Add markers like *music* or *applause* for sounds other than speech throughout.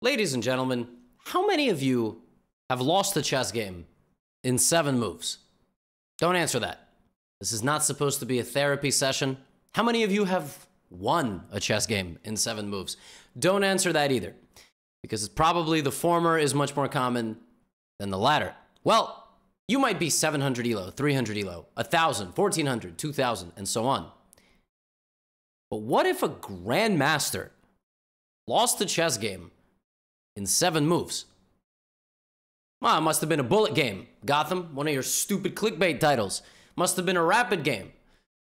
Ladies and gentlemen, how many of you have lost a chess game in seven moves? Don't answer that. This is not supposed to be a therapy session. How many of you have won a chess game in seven moves? Don't answer that either, because it's probably the former is much more common than the latter. Well, you might be 700 elo, 300 elo, 1,000, 1,400, 2,000, and so on. But what if a grandmaster lost a chess game in seven moves? Well, it must have been a bullet game. Gotham, one of your stupid clickbait titles. Must have been a rapid game.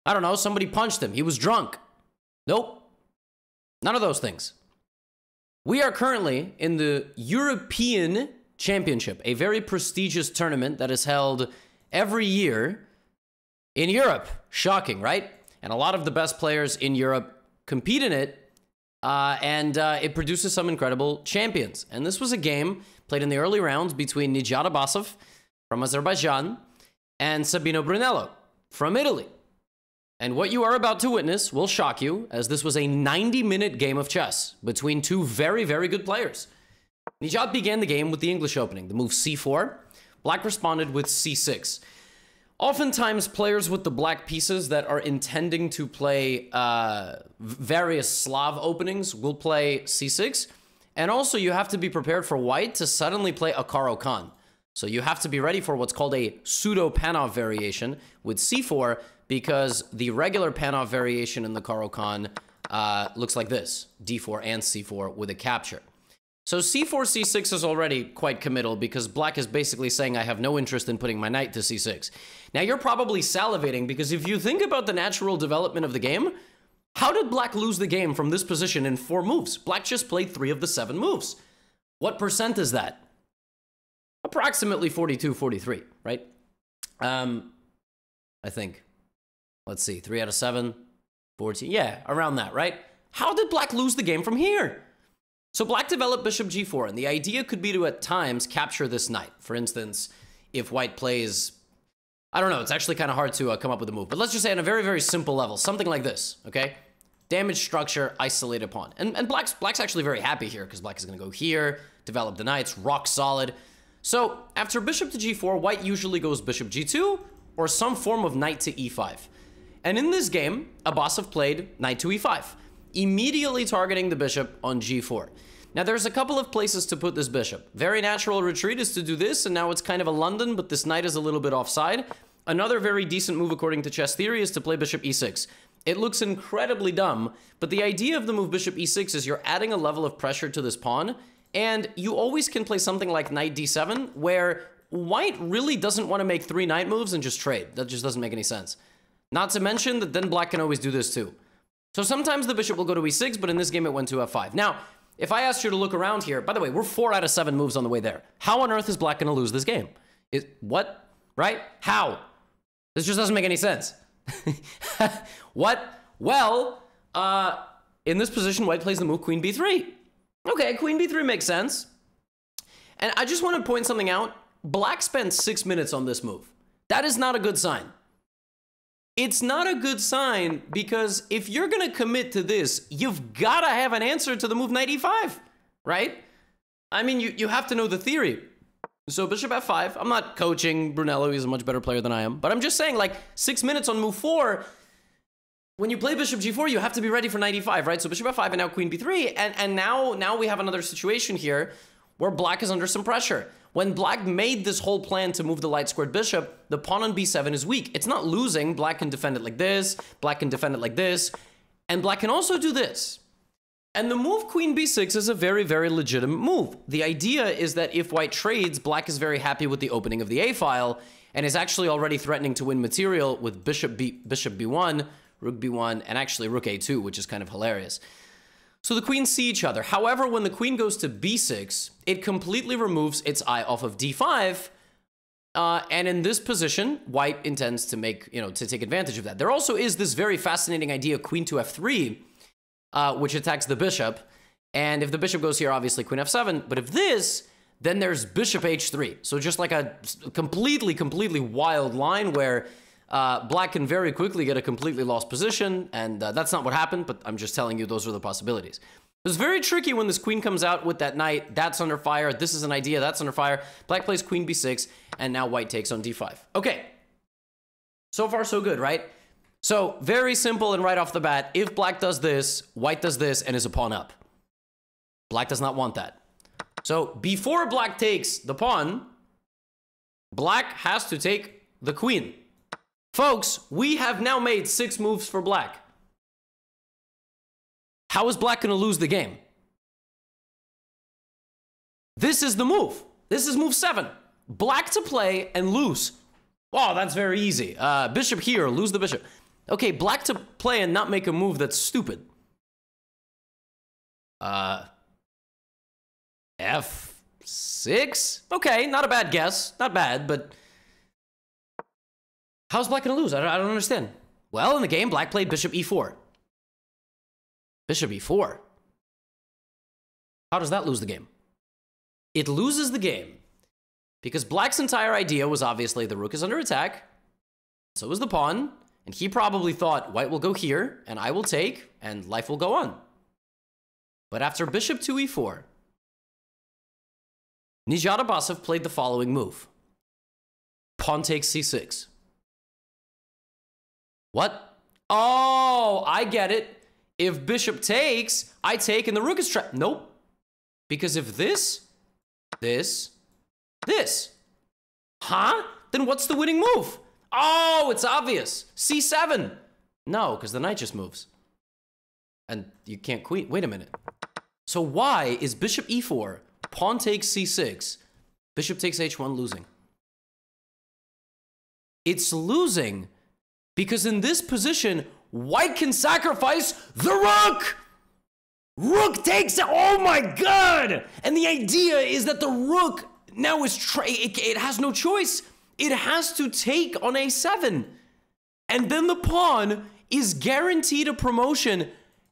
I don't know, somebody punched him. He was drunk. Nope. None of those things. We are currently in the European Championship, a very prestigious tournament that is held every year in Europe. Shocking, right? And a lot of the best players in Europe compete in it, uh, and uh, it produces some incredible champions. And this was a game played in the early rounds between Nijat Abbasov from Azerbaijan and Sabino Brunello from Italy. And what you are about to witness will shock you, as this was a 90 minute game of chess between two very, very good players. Nijat began the game with the English opening, the move c4. Black responded with c6. Oftentimes, players with the black pieces that are intending to play uh, various Slav openings will play c6. And also, you have to be prepared for white to suddenly play a Caro-Kann. So you have to be ready for what's called a pseudo Panov variation with c4 because the regular Panov variation in the Caro-Kann uh, looks like this, d4 and c4 with a capture. So c4, c6 is already quite committal because black is basically saying I have no interest in putting my knight to c6. Now you're probably salivating because if you think about the natural development of the game, how did black lose the game from this position in four moves? Black just played three of the seven moves. What percent is that? Approximately 42, 43, right? Um, I think. Let's see, three out of seven, 14. Yeah, around that, right? How did black lose the game from here? So black developed bishop g4, and the idea could be to at times capture this knight. For instance, if white plays, I don't know, it's actually kind of hard to uh, come up with a move, but let's just say on a very, very simple level, something like this, okay? Damage structure, isolated pawn. And, and black's, black's actually very happy here, because black is going to go here, develop the knights, rock solid. So after bishop to g4, white usually goes bishop g2, or some form of knight to e5. And in this game, Abbasov played knight to e5 immediately targeting the bishop on g4. Now, there's a couple of places to put this bishop. Very natural retreat is to do this, and now it's kind of a London, but this knight is a little bit offside. Another very decent move according to chess theory is to play bishop e6. It looks incredibly dumb, but the idea of the move bishop e6 is you're adding a level of pressure to this pawn, and you always can play something like knight d7, where white really doesn't want to make three knight moves and just trade. That just doesn't make any sense. Not to mention that then black can always do this too. So sometimes the bishop will go to e6, but in this game it went to f5. Now, if I asked you to look around here, by the way, we're four out of seven moves on the way there. How on earth is black going to lose this game? Is what? Right? How? This just doesn't make any sense. *laughs* what? Well, uh, in this position, white plays the move queen b3. Okay, queen b3 makes sense. And I just want to point something out. Black spent six minutes on this move. That is not a good sign it's not a good sign because if you're going to commit to this, you've got to have an answer to the move knight e5, right? I mean, you, you have to know the theory. So bishop f5, I'm not coaching Brunello, he's a much better player than I am, but I'm just saying like six minutes on move four, when you play bishop g4, you have to be ready for knight e5, right? So bishop f5 and now queen b3, and, and now, now we have another situation here where black is under some pressure. When black made this whole plan to move the light squared bishop, the pawn on b7 is weak. It's not losing. Black can defend it like this. Black can defend it like this. And black can also do this. And the move queen b6 is a very, very legitimate move. The idea is that if white trades, black is very happy with the opening of the a file and is actually already threatening to win material with bishop, b, bishop b1, rook b1, and actually rook a2, which is kind of hilarious. So the queens see each other. However, when the queen goes to b6, it completely removes its eye off of d5. Uh, and in this position, white intends to make, you know, to take advantage of that. There also is this very fascinating idea, queen to f3, uh, which attacks the bishop. And if the bishop goes here, obviously queen f7. But if this, then there's bishop h3. So just like a completely, completely wild line where uh, black can very quickly get a completely lost position, and uh, that's not what happened, but I'm just telling you those are the possibilities. It's very tricky when this queen comes out with that knight. That's under fire. This is an idea. That's under fire. Black plays queen b6, and now white takes on d5. Okay. So far, so good, right? So very simple and right off the bat. If black does this, white does this, and is a pawn up. Black does not want that. So before black takes the pawn, black has to take the queen. Folks, we have now made six moves for black. How is black going to lose the game? This is the move. This is move seven. Black to play and lose. Oh, that's very easy. Uh, bishop here, lose the bishop. Okay, black to play and not make a move that's stupid. Uh, F6? Okay, not a bad guess. Not bad, but... How's black gonna lose? I don't, I don't understand. Well, in the game, black played bishop e4. Bishop e4. How does that lose the game? It loses the game because black's entire idea was obviously the rook is under attack. So is the pawn. And he probably thought white will go here and I will take and life will go on. But after bishop to e4, Nijat Abbasov played the following move. Pawn takes c6. What? Oh, I get it. If bishop takes, I take and the rook is trapped. Nope. Because if this, this, this, huh? Then what's the winning move? Oh, it's obvious. C7. No, because the knight just moves. And you can't queen. Wait a minute. So why is bishop e4, pawn takes c6, bishop takes h1 losing? It's losing because in this position, white can sacrifice the rook. Rook takes it. Oh my god! And the idea is that the rook now is tra- it, it has no choice. It has to take on a7. And then the pawn is guaranteed a promotion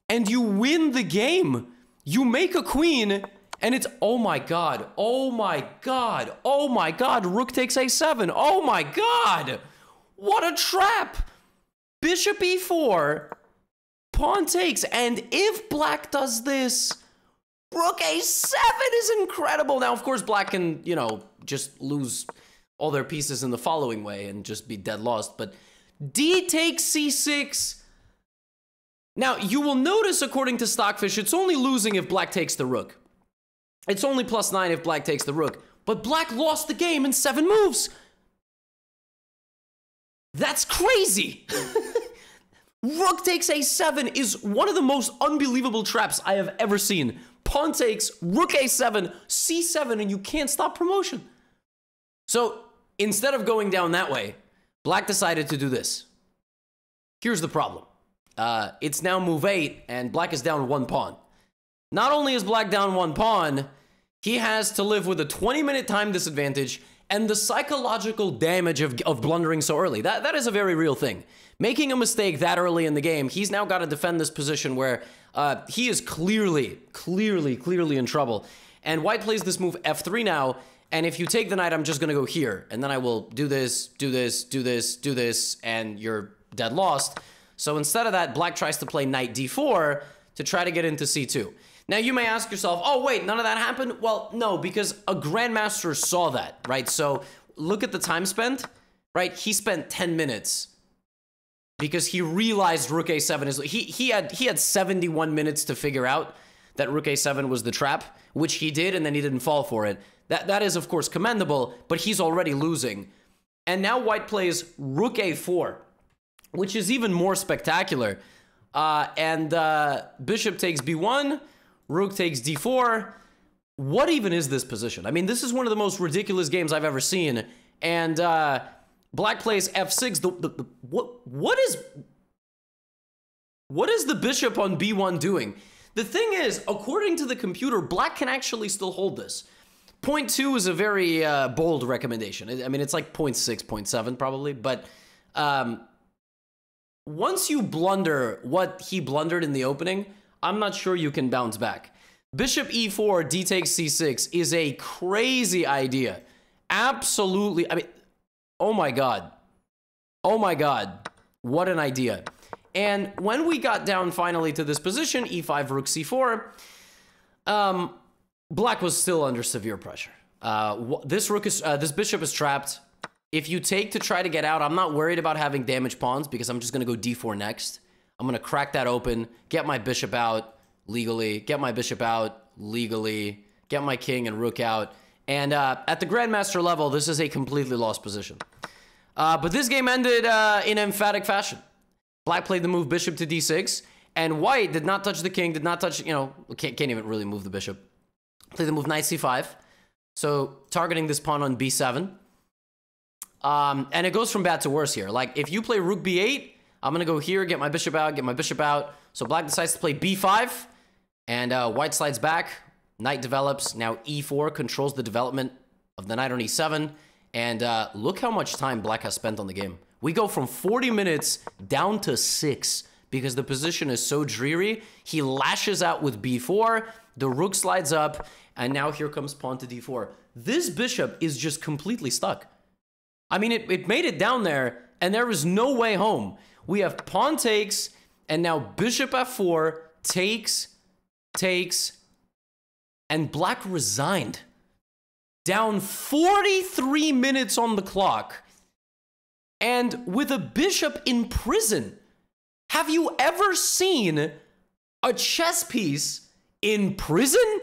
and you win the game. You make a queen and it's oh my god. Oh my god. Oh my god. Rook takes a7. Oh my god. What a trap. Bishop e4. Pawn takes. And if black does this, rook a7 is incredible. Now, of course, black can, you know, just lose all their pieces in the following way and just be dead lost. But d takes c6. Now, you will notice, according to Stockfish, it's only losing if black takes the rook. It's only plus nine if black takes the rook. But black lost the game in seven moves. That's crazy. *laughs* Rook takes a7 is one of the most unbelievable traps I have ever seen. Pawn takes, rook a7, c7, and you can't stop promotion. So instead of going down that way, black decided to do this. Here's the problem. Uh, it's now move 8, and black is down one pawn. Not only is black down one pawn, he has to live with a 20 minute time disadvantage and the psychological damage of, of blundering so early. That, that is a very real thing. Making a mistake that early in the game, he's now got to defend this position where uh, he is clearly, clearly, clearly in trouble. And white plays this move f3 now, and if you take the knight, I'm just going to go here, and then I will do this, do this, do this, do this, and you're dead lost. So instead of that, black tries to play knight d4 to try to get into c2. Now you may ask yourself, oh wait, none of that happened? Well, no, because a grandmaster saw that, right? So look at the time spent, right? He spent 10 minutes because he realized rook a7 is he he had he had 71 minutes to figure out that rook a7 was the trap, which he did and then he didn't fall for it. That that is of course commendable, but he's already losing. And now white plays rook a4, which is even more spectacular. Uh, and uh, bishop takes b1, Rook takes d4. What even is this position? I mean, this is one of the most ridiculous games I've ever seen. And uh, black plays f6. The, the, the, what what is what is the bishop on b1 doing? The thing is, according to the computer, black can actually still hold this. Point two is a very uh, bold recommendation. I mean, it's like 0.6, 0.7 probably, but um, once you blunder what he blundered in the opening, I'm not sure you can bounce back. Bishop e4, d takes c6 is a crazy idea. Absolutely. I mean, oh my God. Oh my God. What an idea. And when we got down finally to this position, e5, rook c4, Um, black was still under severe pressure. Uh, this rook is uh, this bishop is trapped. If you take to try to get out, I'm not worried about having damaged pawns because I'm just gonna go d4 next. I'm gonna crack that open, get my bishop out legally, get my bishop out legally, get my king and rook out. And uh, at the grandmaster level, this is a completely lost position. Uh, but this game ended uh, in emphatic fashion. Black played the move bishop to d6, and white did not touch the king, did not touch, you know, can't, can't even really move the bishop. Played the move knight c5. So targeting this pawn on b7. Um, and it goes from bad to worse here. Like, if you play rook b8, I'm going to go here, get my bishop out, get my bishop out. So black decides to play b5, and uh, white slides back. Knight develops. Now e4 controls the development of the knight on e7. And uh, look how much time black has spent on the game. We go from 40 minutes down to 6 because the position is so dreary. He lashes out with b4, the rook slides up, and now here comes pawn to d4. This bishop is just completely stuck. I mean, it, it made it down there, and there is no way home. We have pawn takes, and now bishop f4 takes, takes, and black resigned. Down 43 minutes on the clock, and with a bishop in prison. Have you ever seen a chess piece in prison?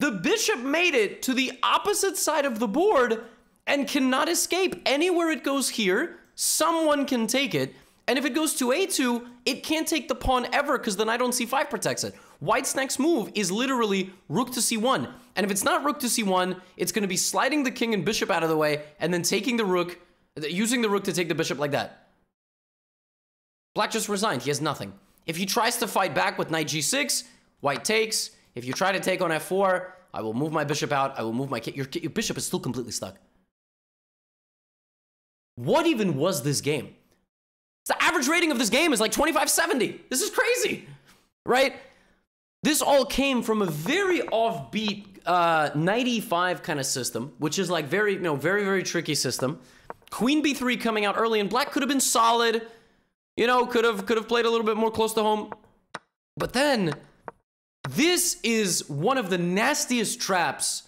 The bishop made it to the opposite side of the board and cannot escape. Anywhere it goes here, someone can take it. And if it goes to a2, it can't take the pawn ever because the knight on c5 protects it. White's next move is literally rook to c1. And if it's not rook to c1, it's going to be sliding the king and bishop out of the way and then taking the rook, using the rook to take the bishop like that. Black just resigned. He has nothing. If he tries to fight back with knight g6, white takes. If you try to take on f4, I will move my bishop out. I will move my king. Your, your bishop is still completely stuck. What even was this game? The average rating of this game is like 2570. This is crazy, right? This all came from a very offbeat uh, 95 kind of system, which is like very, you know, very, very tricky system. Queen b3 coming out early, and black could have been solid. You know, could have could have played a little bit more close to home. But then this is one of the nastiest traps.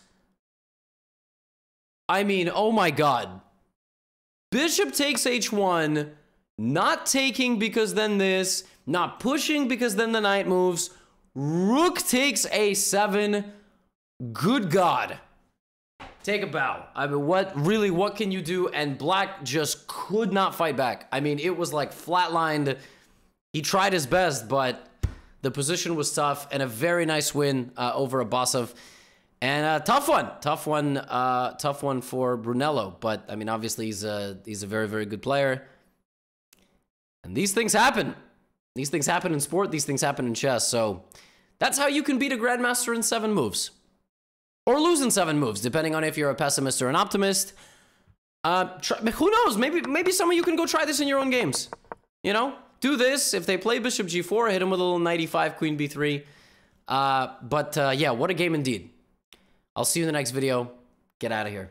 I mean, oh my god. Bishop takes h1, not taking because then this, not pushing because then the knight moves. Rook takes a7. Good god. Take a bow. I mean, what really, what can you do? And Black just could not fight back. I mean, it was like flatlined. He tried his best, but the position was tough and a very nice win uh, over Abbasov. And a tough one, tough one, uh, tough one for Brunello. But I mean, obviously he's a he's a very very good player. And these things happen. These things happen in sport. These things happen in chess. So that's how you can beat a grandmaster in seven moves or lose in seven moves, depending on if you're a pessimist or an optimist. Uh, try, who knows? Maybe maybe some of you can go try this in your own games. You know, do this. If they play bishop g4, hit him with a little 95, queen b3. Uh, but uh, yeah, what a game indeed. I'll see you in the next video. Get out of here.